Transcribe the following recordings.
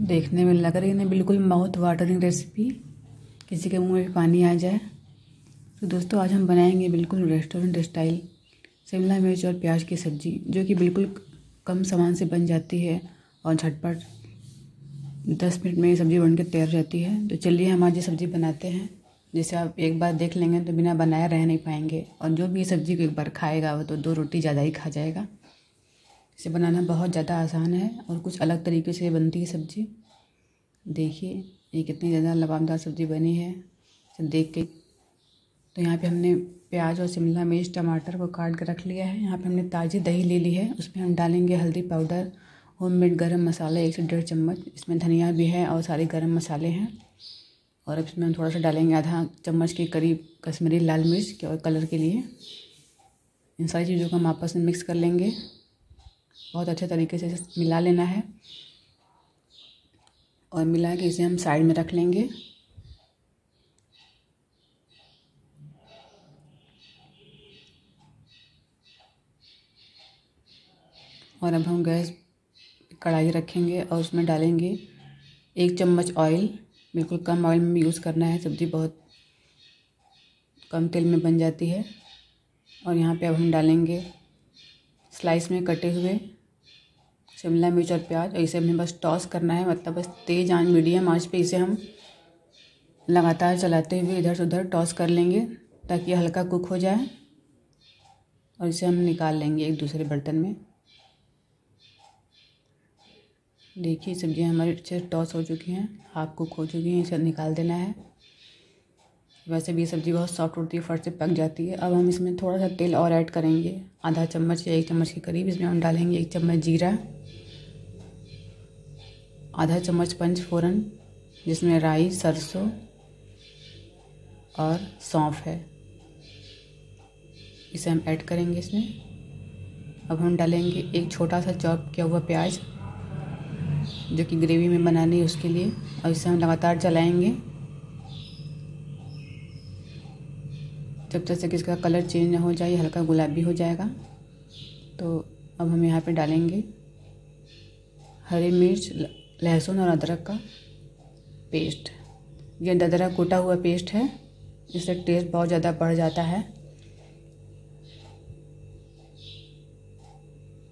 देखने में लग रही है। ना बिल्कुल माउथ वाटरिंग रेसिपी किसी के मुँह में पानी आ जाए। तो दोस्तों, आज हम बनाएँगे बिल्कुल रेस्टोरेंट स्टाइल शिमला मिर्च और प्याज की सब्ज़ी, जो कि बिल्कुल कम सामान से बन जाती है और झटपट दस मिनट में ये सब्ज़ी बन के तैयार जाती है। तो चलिए हम आज ये सब्ज़ी बनाते हैं। जैसे आप एक बार देख लेंगे तो बिना बनाए रह नहीं पाएँगे। और जो भी ये सब्ज़ी को एक बार खाएगा, वो तो दो रोटी ज़्यादा ही खा जाएगा। इसे बनाना बहुत ज़्यादा आसान है और कुछ अलग तरीके से बनती है सब्ज़ी। देखिए, ये कितनी ज़्यादा लबाबदार सब्ज़ी बनी है। इसे देख के तो यहाँ पे हमने प्याज और शिमला मिर्च, टमाटर को काट कर रख लिया है। यहाँ पे हमने ताज़ी दही ले ली है। उसमें हम डालेंगे हल्दी पाउडर होम मेड गर्म मसाला, एक से डेढ़ चम्मच। इसमें धनिया भी है और सारे गर्म मसाले हैं। और अब इसमें हम थोड़ा सा डालेंगे आधा चम्मच के करीब कश्मीरी लाल मिर्च के और कलर के लिए। इन सारी चीज़ों को हम आपस में मिक्स कर लेंगे। बहुत अच्छे तरीके से मिला लेना है। और मिला के इसे हम साइड में रख लेंगे। और अब हम गैस कढ़ाई रखेंगे और उसमें डालेंगे एक चम्मच ऑयल। बिल्कुल कम ऑयल में यूज़ करना है, सब्ज़ी बहुत कम तेल में बन जाती है। और यहाँ पे अब हम डालेंगे स्लाइस में कटे हुए शिमला मिर्च और प्याज, और इसे हमें बस टॉस करना है मतलब बस तेज़ आँच मीडियम आँच पे इसे हम लगातार चलाते हुए इधर से उधर टॉस कर लेंगे, ताकि हल्का कुक हो जाए, और इसे हम निकाल लेंगे एक दूसरे बर्तन में। देखिए, सब्ज़ियाँ हमारी अच्छे से टॉस हो चुकी हैं हाफ़ कुक हो चुकी हैं, इसे निकाल देना है। वैसे भी ये सब्ज़ी बहुत सॉफ्ट होती है, फट से पक जाती है। अब हम इसमें थोड़ा सा तेल और ऐड करेंगे। आधा चम्मच या एक चम्मच के करीब इसमें हम डालेंगे एक चम्मच जीरा, आधा चम्मच पंच फोरन जिसमें राई, सरसों और सौंफ है। इसे हम ऐड करेंगे इसमें। अब हम डालेंगे एक छोटा सा चॉप किया हुआ प्याज, जो कि ग्रेवी में बनानी है उसके लिए। और इसे हम लगातार चलाएँगे जब तक से इसका कलर चेंज ना हो जाए, हल्का गुलाबी हो जाएगा। तो अब हम यहाँ पे डालेंगे हरी मिर्च लहसुन और अदरक का पेस्ट। ये अदरक कूटा हुआ पेस्ट है, इससे टेस्ट बहुत ज़्यादा बढ़ जाता है।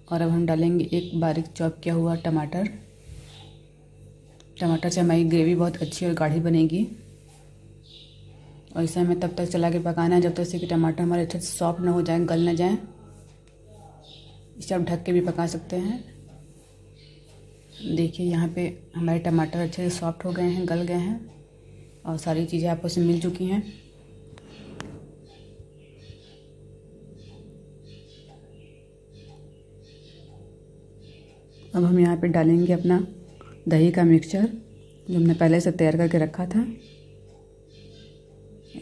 और अब हम डालेंगे एक बारीक चॉप किया हुआ टमाटर। टमाटर से हमारी ग्रेवी बहुत अच्छी और गाढ़ी बनेगी। और इसे हमें तब तक चला के पकाना है, जब तक से कि टमाटर हमारे अच्छे से सॉफ्ट ना हो जाए, गल ना जाए। इसे आप ढक के भी पका सकते हैं। देखिए, यहाँ पे हमारे टमाटर अच्छे से सॉफ्ट हो गए हैं, गल गए हैं और सारी चीज़ें आपस में मिल चुकी हैं। अब हम यहाँ पे डालेंगे अपना दही का मिक्सचर जो हमने पहले से तैयार करके रखा था।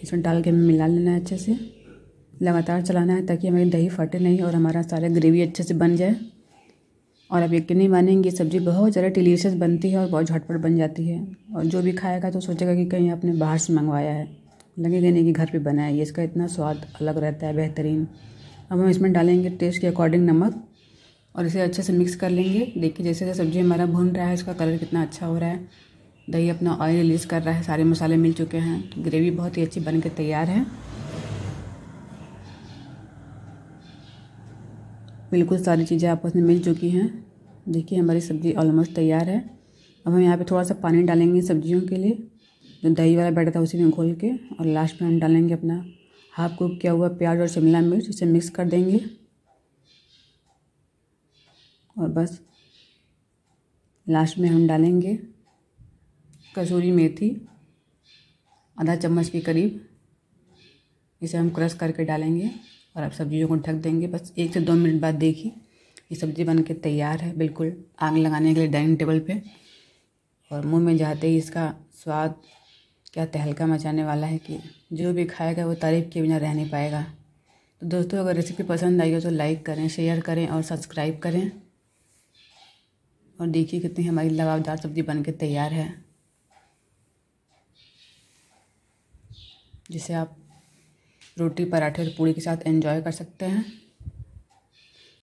इसमें डाल के हमें मिला लेना है अच्छे से। लगातार चलाना है ताकि हमारी दही फटे नहीं और हमारा सारा ग्रेवी अच्छे से बन जाए। और अब यकीन नहीं मानेंगे, सब्ज़ी बहुत ज़्यादा डिलीशियस बनती है और बहुत झटपट बन जाती है। और जो भी खाएगा तो सोचेगा कि कहीं आपने बाहर से मंगवाया है। लगेगा नहीं कि घर पे बना है। इसका इतना स्वाद अलग रहता है, बेहतरीन। अब हम इसमें डालेंगे टेस्ट के अकॉर्डिंग नमक और इसे अच्छे से मिक्स कर लेंगे। देखिए जैसे जैसे सब्ज़ी हमारा भुन रहा है, इसका कलर कितना अच्छा हो रहा है। दही अपना ऑयल रिलीज़ कर रहा है, सारे मसाले मिल चुके हैं तो ग्रेवी बहुत ही अच्छी बन के तैयार है। बिल्कुल सारी चीज़ें आपस में मिल चुकी हैं। देखिए, हमारी सब्ज़ी ऑलमोस्ट तैयार है। अब हम यहाँ पे थोड़ा सा पानी डालेंगे सब्जियों के लिए, जो दही वाला बैठा था उसी में घोल के, और लास्ट में हम डालेंगे अपना हाफ़ कुक किया हुआ प्याज और शिमला मिर्च, इसे मिक्स कर देंगे। और बस लास्ट में हम डालेंगे कसूरी मेथी, आधा चम्मच के करीब। इसे हम क्रश करके डालेंगे और अब सब्जियों को ढक देंगे। बस एक से दो मिनट बाद देखिए, ये सब्ज़ी बन के तैयार है, बिल्कुल आग लगाने के लिए डाइनिंग टेबल पे। और मुँह में जाते ही इसका स्वाद क्या तहलका मचाने वाला है कि जो भी खाएगा वो तारीफ़ के बिना रह नहीं पाएगा। तो दोस्तों, अगर रेसिपी पसंद आई हो तो लाइक करें शेयर करें और सब्सक्राइब करें। और देखिए कितनी हमारी लबाबदार सब्ज़ी बन के तैयार है। जिसे आप रोटी पराठे और पूड़ी के साथ एंजॉय कर सकते हैं।